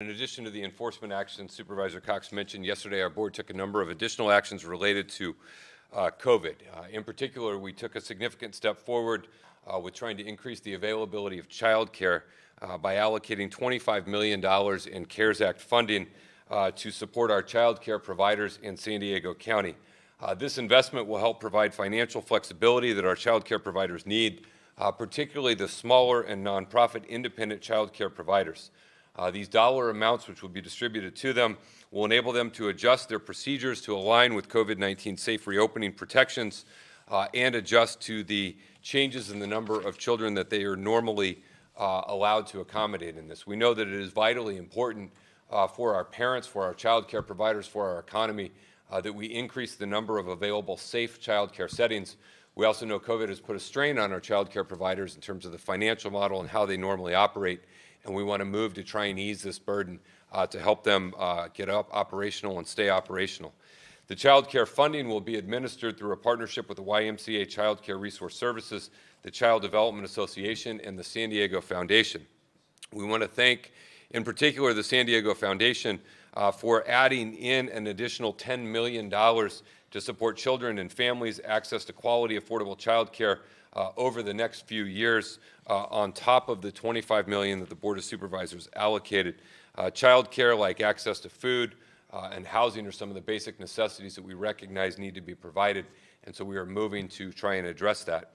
In addition to the enforcement actions Supervisor Cox mentioned yesterday, our board took a number of additional actions related to uh, COVID. Uh, in particular, we took a significant step forward uh, with trying to increase the availability of child care uh, by allocating $25 million in CARES Act funding uh, to support our child care providers in San Diego County. Uh, this investment will help provide financial flexibility that our child care providers need, particularly the smaller and nonprofit independent child care providers. Uh, these dollar amounts, which will be distributed to them, will enable them to adjust their procedures to align with COVID-19 safe reopening protections uh, and adjust to the changes in the number of children that they are normally uh, allowed to accommodate in this. We know that it is vitally important uh, for our parents, for our child care providers, for our economy, uh, that we increase the number of available safe child care settings. We also know COVID has put a strain on our child care providers in terms of the financial model and how they normally operate and we want to move to try and ease this burden uh, to help them uh, get up operational and stay operational. The child care funding will be administered through a partnership with the YMCA Child Care Resource Services, the Child Development Association, and the San Diego Foundation. We want to thank, in particular, the San Diego Foundation uh, for adding in an additional $10 million to support children and families' access to quality, affordable child care uh, over the next few years uh, on top of the 25 million that the Board of Supervisors allocated. Uh, child care like access to food uh, and housing are some of the basic necessities that we recognize need to be provided, and so we are moving to try and address that.